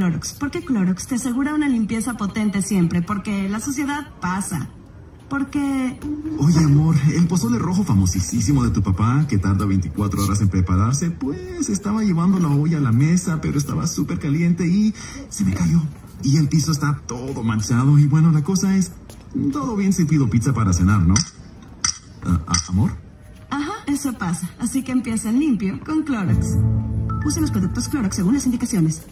Empieza limpio con Clorox, porque Clorox te asegura una limpieza potente siempre, porque la suciedad pasa. Porque... Oye, amor, el pozole rojo famosísimo de tu papá, que tarda 24 horas en prepararse, pues estaba llevando la olla a la mesa, pero estaba súper caliente y se me cayó. Y el piso está todo manchado. Y bueno, la cosa es, todo bien si pido pizza para cenar, ¿no? Ah, ah, ¿Amor? Ajá, eso pasa. Así que empieza limpio con Clorox. Use los productos Clorox según las indicaciones.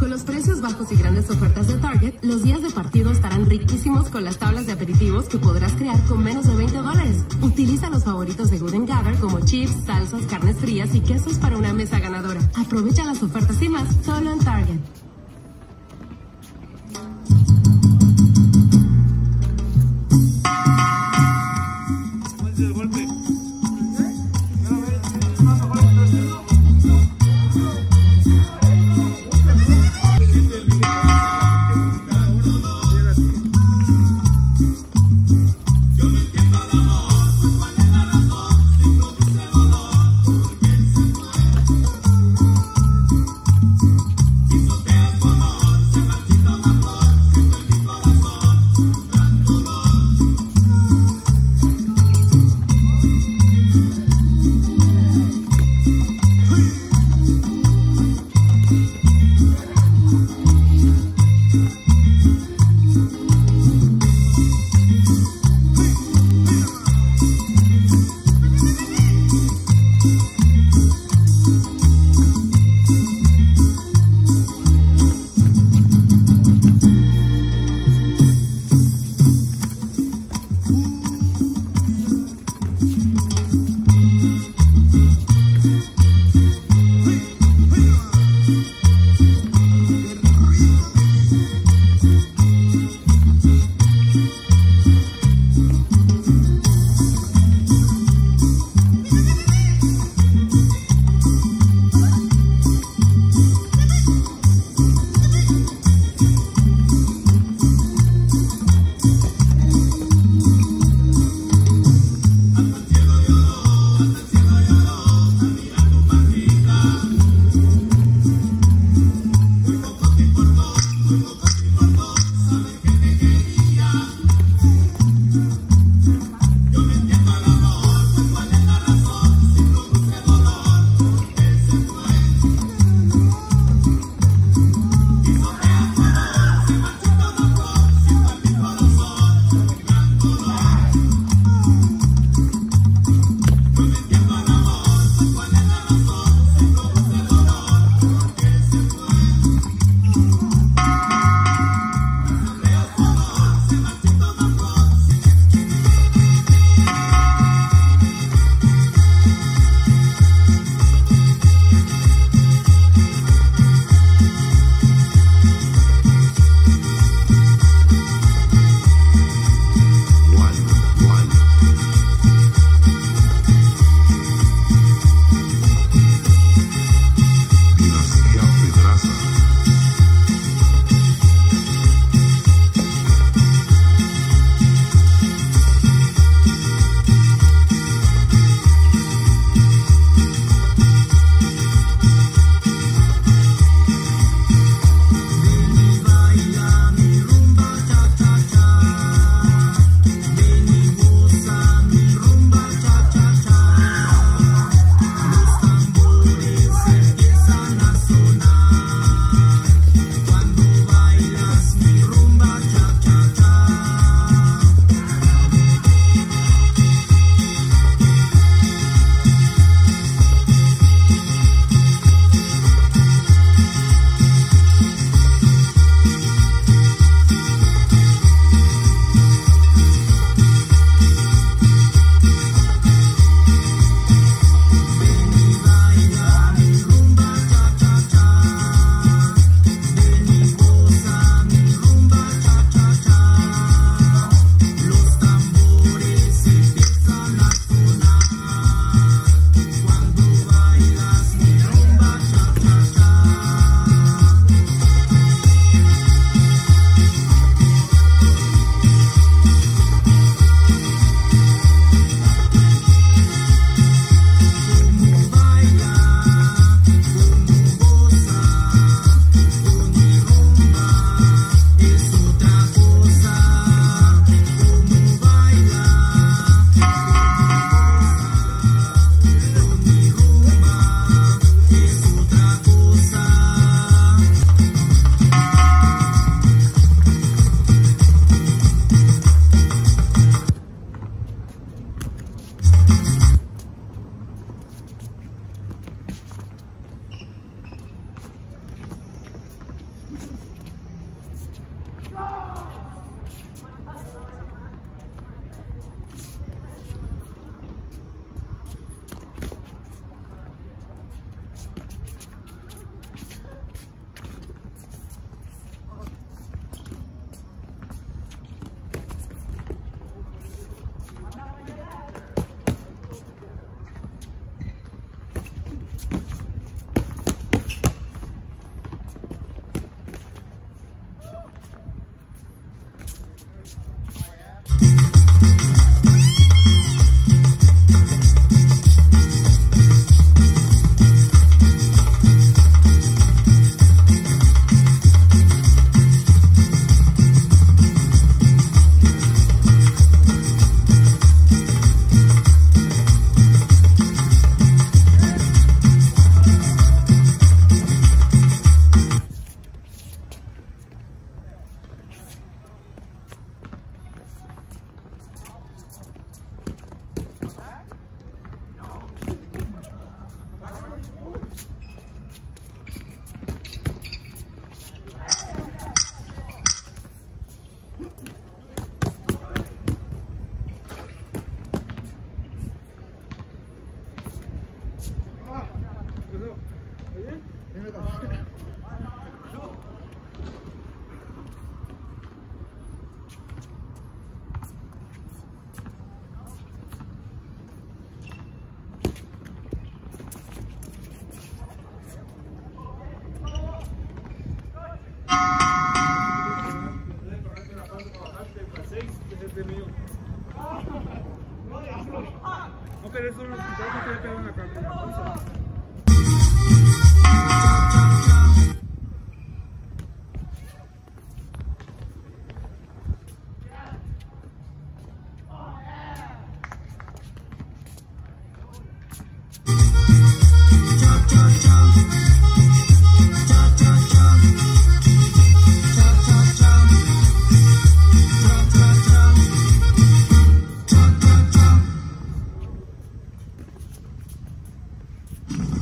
Con los precios bajos y grandes ofertas de Target, los días de partido estarán riquísimos con las tablas de aperitivos que podrás crear con menos de 20 dólares. Utiliza los favoritos de Good Gather como chips, salsas, carnes frías y quesos para una mesa ganadora. Aprovecha las ofertas y más solo en Target.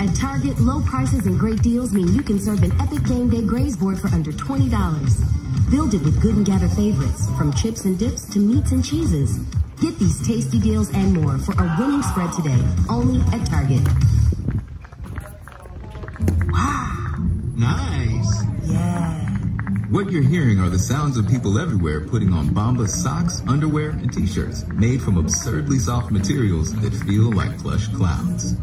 At Target, low prices and great deals mean you can serve an epic game day graze board for under $20. Build it with good and gather favorites, from chips and dips to meats and cheeses. Get these tasty deals and more for a winning spread today, only at Target. Nice. Yeah. What you're hearing are the sounds of people everywhere putting on Bombas socks, underwear, and t-shirts made from absurdly soft materials that feel like plush clouds.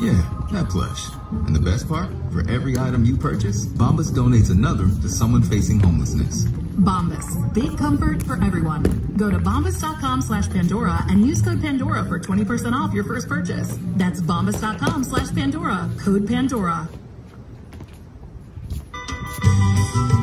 Yeah, that plush. And the best part? For every item you purchase, Bombas donates another to someone facing homelessness. Bombas. Big comfort for everyone. Go to bombas.com slash Pandora and use code Pandora for 20% off your first purchase. That's bombas.com slash Pandora. Code Pandora. Thank you.